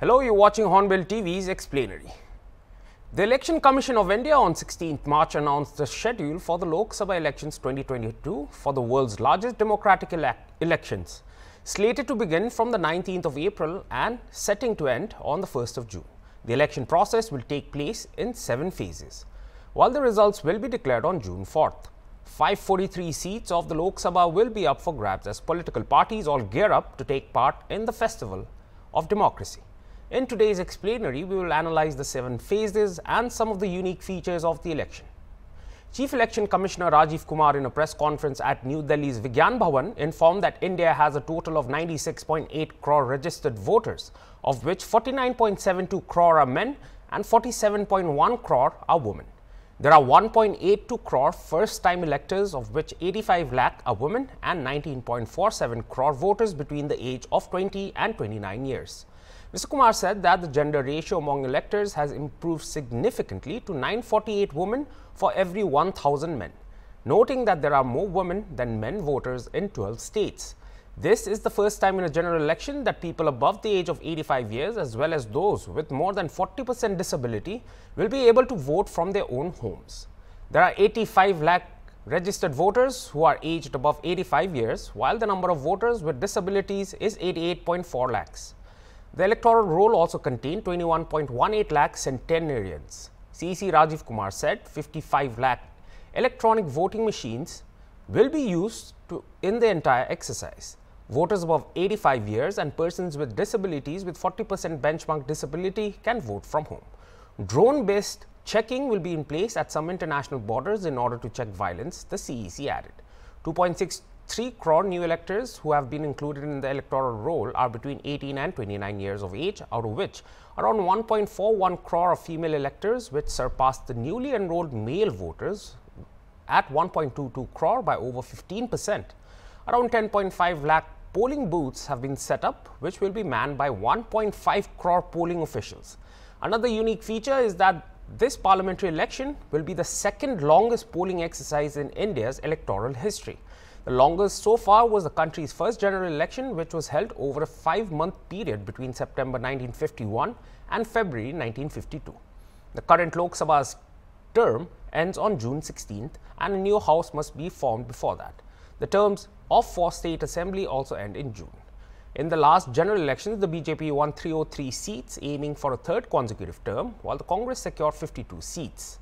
Hello, you're watching Hornbill TV's Explanatory. The Election Commission of India on 16th March announced the schedule for the Lok Sabha elections 2022 for the world's largest democratic ele elections, slated to begin from the 19th of April and setting to end on the 1st of June. The election process will take place in seven phases, while the results will be declared on June 4th. 543 seats of the Lok Sabha will be up for grabs as political parties all gear up to take part in the festival of democracy. In today's explanatory, we will analyze the seven phases and some of the unique features of the election. Chief Election Commissioner Rajiv Kumar in a press conference at New Delhi's Vigyan Bhavan informed that India has a total of 96.8 crore registered voters, of which 49.72 crore are men and 47.1 crore are women. There are 1.82 crore first time electors, of which 85 lakh are women and 19.47 crore voters between the age of 20 and 29 years. Mr. Kumar said that the gender ratio among electors has improved significantly to 948 women for every 1000 men, noting that there are more women than men voters in 12 states. This is the first time in a general election that people above the age of 85 years as well as those with more than 40 percent disability will be able to vote from their own homes. There are 85 lakh registered voters who are aged above 85 years, while the number of voters with disabilities is 88.4 lakhs. The electoral roll also contained 21.18 lakh centenarians. CEC Rajiv Kumar said 55 lakh electronic voting machines will be used to, in the entire exercise. Voters above 85 years and persons with disabilities with 40 percent benchmark disability can vote from home. Drone based checking will be in place at some international borders in order to check violence, the CEC added. 2.6 3 crore new electors who have been included in the electoral roll are between 18 and 29 years of age, out of which around 1.41 crore are female electors, which surpassed the newly enrolled male voters at 1.22 crore by over 15 percent. Around 10.5 lakh polling booths have been set up, which will be manned by 1.5 crore polling officials. Another unique feature is that this parliamentary election will be the second longest polling exercise in India's electoral history. The longest so far was the country's first general election, which was held over a five month period between September 1951 and February 1952. The current Lok Sabha's term ends on June 16th, and a new house must be formed before that. The terms of four state assembly also end in June. In the last general elections, the BJP won 303 seats, aiming for a third consecutive term, while the Congress secured 52 seats.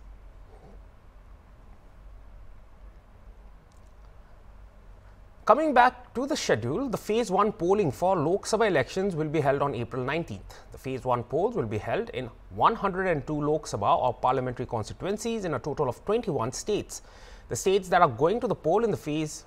Coming back to the schedule, the phase 1 polling for Lok Sabha elections will be held on April 19th. The phase 1 polls will be held in 102 Lok Sabha or parliamentary constituencies in a total of 21 states. The states that are going to the poll in the phase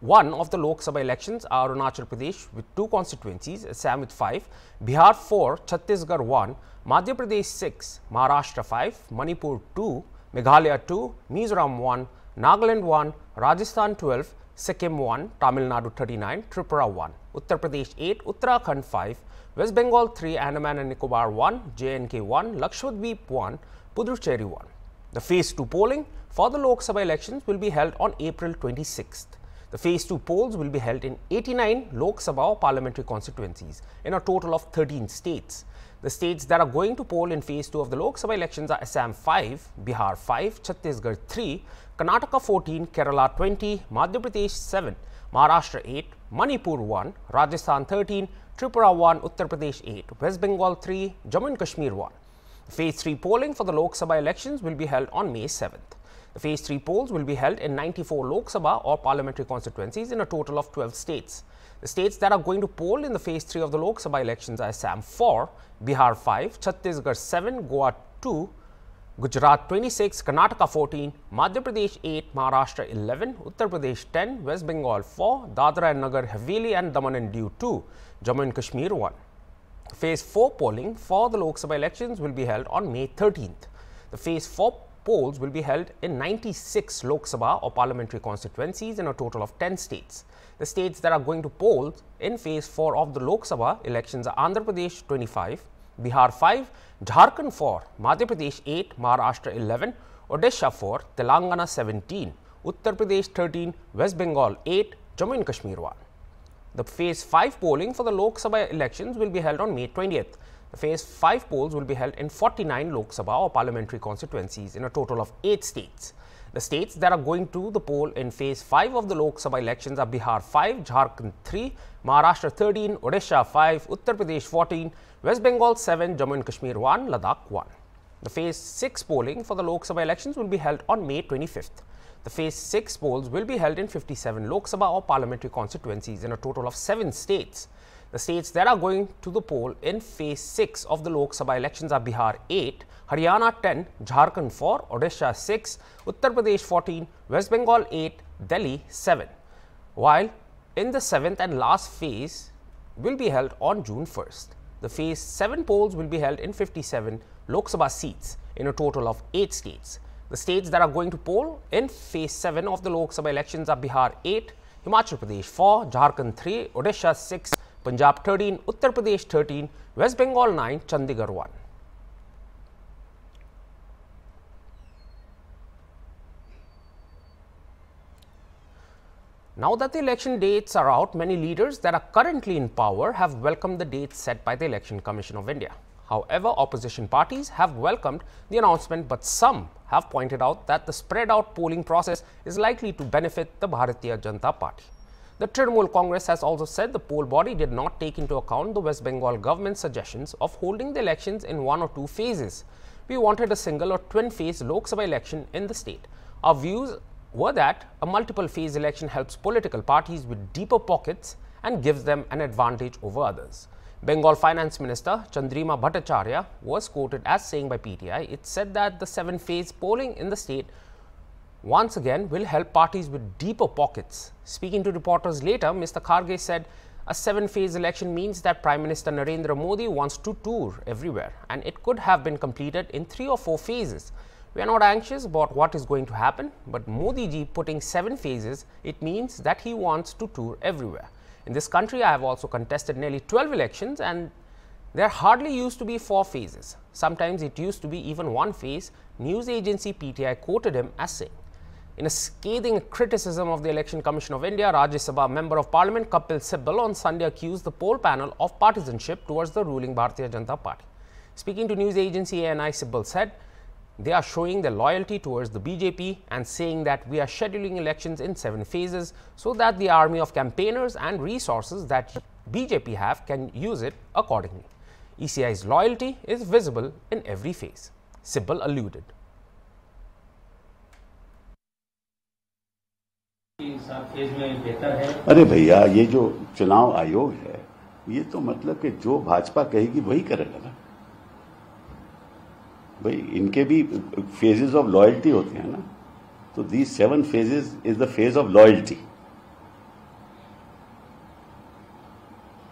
1 of the Lok Sabha elections are Arunachal Pradesh with 2 constituencies, Assam with 5, Bihar 4, Chhattisgarh 1, Madhya Pradesh 6, Maharashtra 5, Manipur 2, Meghalaya 2, Mizoram 1, Nagaland 1, Rajasthan 12, Sikkim 1, Tamil Nadu 39, Tripura 1, Uttar Pradesh 8, Uttarakhand 5, West Bengal 3, Andaman and Nicobar 1, JNK 1, Lakshadweep 1, Puducherry 1. The phase 2 polling for the Lok Sabha elections will be held on April 26th. The phase 2 polls will be held in 89 Lok Sabha parliamentary constituencies in a total of 13 states. The states that are going to poll in phase 2 of the Lok Sabha elections are Assam 5, Bihar 5, Chhattisgarh 3, Karnataka 14, Kerala 20, Madhya Pradesh 7, Maharashtra 8, Manipur 1, Rajasthan 13, Tripura 1, Uttar Pradesh 8, West Bengal 3, Jammu and Kashmir 1. Phase 3 polling for the Lok Sabha elections will be held on May 7th. The phase 3 polls will be held in 94 Lok Sabha or parliamentary constituencies in a total of 12 states. The states that are going to poll in the phase 3 of the Lok Sabha elections are Assam 4, Bihar 5, Chhattisgarh 7, Goa 2, Gujarat 26, Karnataka 14, Madhya Pradesh 8, Maharashtra 11, Uttar Pradesh 10, West Bengal 4, Dadra and Nagar Haveli and Daman and Diu 2, Jammu and Kashmir 1. Phase 4 polling for the Lok Sabha elections will be held on May 13th. The Phase 4 polls will be held in 96 Lok Sabha or parliamentary constituencies in a total of 10 states. The states that are going to poll in Phase 4 of the Lok Sabha elections are Andhra Pradesh 25, Bihar 5, Jharkhand 4, Madhya Pradesh 8, Maharashtra 11, Odisha 4, Telangana 17, Uttar Pradesh 13, West Bengal 8, Jammu and Kashmir 1. The phase 5 polling for the Lok Sabha elections will be held on May 20th. The phase 5 polls will be held in 49 Lok Sabha or parliamentary constituencies in a total of 8 states. The states that are going to the poll in phase 5 of the Lok Sabha elections are Bihar 5, Jharkhand 3, Maharashtra 13, Odisha 5, Uttar Pradesh 14, West Bengal 7, Jammu and Kashmir 1, Ladakh 1. The phase 6 polling for the Lok Sabha elections will be held on May 25th. The phase 6 polls will be held in 57 Lok Sabha or parliamentary constituencies in a total of 7 states. The states that are going to the poll in phase 6 of the Lok Sabha elections are Bihar 8, Haryana 10, Jharkhand 4, Odisha 6, Uttar Pradesh 14, West Bengal 8, Delhi 7. While in the 7th and last phase will be held on June 1st. The phase 7 polls will be held in 57 Lok Sabha seats in a total of 8 states. The states that are going to poll in phase 7 of the Lok Sabha elections are Bihar 8, Himachal Pradesh 4, Jharkhand 3, Odisha 6, Punjab 13, Uttar Pradesh 13, West Bengal 9, Chandigarh 1. Now that the election dates are out, many leaders that are currently in power have welcomed the dates set by the Election Commission of India. However, opposition parties have welcomed the announcement, but some have pointed out that the spread out polling process is likely to benefit the Bharatiya Janata Party. The Trinamool Congress has also said the poll body did not take into account the West Bengal government's suggestions of holding the elections in one or two phases. We wanted a single or twin phase Lok Sabha election in the state. Our views were that a multiple phase election helps political parties with deeper pockets and gives them an advantage over others. Bengal Finance Minister Chandrima Bhattacharya was quoted as saying by PTI, it said that the seven phase polling in the state once again will help parties with deeper pockets. Speaking to reporters later, Mr. Kharge said a seven phase election means that Prime Minister Narendra Modi wants to tour everywhere and it could have been completed in three or four phases. We are not anxious about what is going to happen, but Modi ji putting seven phases, it means that he wants to tour everywhere. In this country, I have also contested nearly 12 elections and there hardly used to be four phases. Sometimes it used to be even one phase. News agency PTI quoted him as saying. In a scathing criticism of the Election Commission of India, Rajya Sabha Member of Parliament Kapil Sibal on Sunday accused the poll panel of partisanship towards the ruling Bharatiya Janata Party. Speaking to news agency ANI, Sibal said, they are showing their loyalty towards the BJP and saying that we are scheduling elections in seven phases so that the army of campaigners and resources that BJP have can use it accordingly. ECI's loyalty is visible in every phase, Sibal alluded. अरे भैया ये जो चुनाव आयोग है ये तो मतलब कि जो भाजपा कहेगी वही करेगा ना। भाई इनके भी फेजेस ऑफ़ लॉयल्टी होते हैं ना। तो these seven phases is the phase of loyalty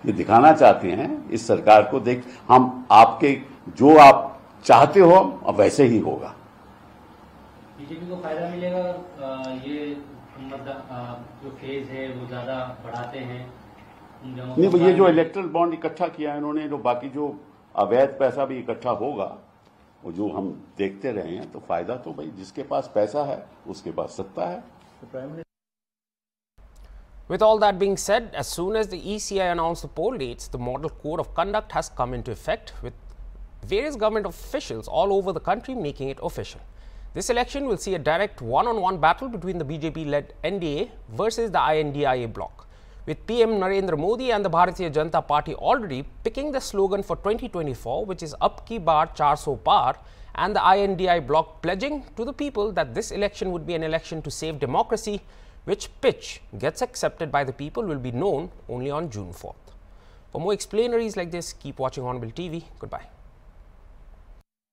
ये दिखाना चाहते हैं इस सरकार को देख हम आपके जो आप चाहते हो वैसे ही होगा। बीजेपी को फ़ायदा मिलेगा ये जो फ़ेज़ है वो ज़्यादा बढ़ाते हैं नहीं ये जो इलेक्ट्रल बॉन्ड इकट्ठा किया है इन्होंने जो बाकी जो अवैध पैसा भी इकट्ठा होगा वो जो हम देखते रहे हैं तो फ़ायदा तो भाई जिसके पास पैसा है उसके पास सत्ता है With all that being said, as soon as the ECI announced the poll dates, the model code of conduct has come into effect with various government officials all over the country making it official. This election will see a direct one-on-one -on -one battle between the BJP-led NDA versus the INDIA bloc. With PM Narendra Modi and the Bharatiya Janata Party already picking the slogan for 2024, which is Ab Ki Baar 400 Paar, and the INDI bloc pledging to the people that this election would be an election to save democracy, which pitch gets accepted by the people will be known only on June 4th. For more explainaries like this, keep watching Hornbill TV. Goodbye.